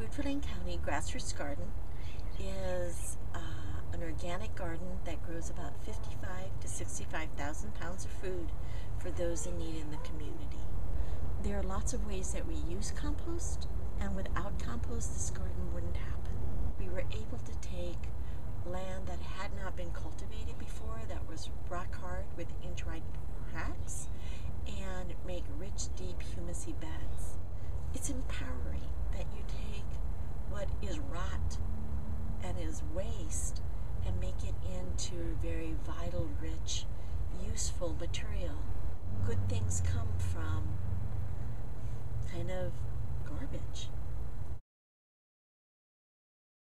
Food for Lane County Grassroots Garden is uh, an organic garden that grows about 55 to 65,000 pounds of food for those in need in the community. There are lots of ways that we use compost, and without compost, this garden wouldn't happen. We were able to take land that had not been cultivated before, that was rock hard with inch wide cracks, and make rich, deep, humusy beds. It's empowering that you take what is rot and is waste and make it into very vital, rich, useful material. Good things come from kind of.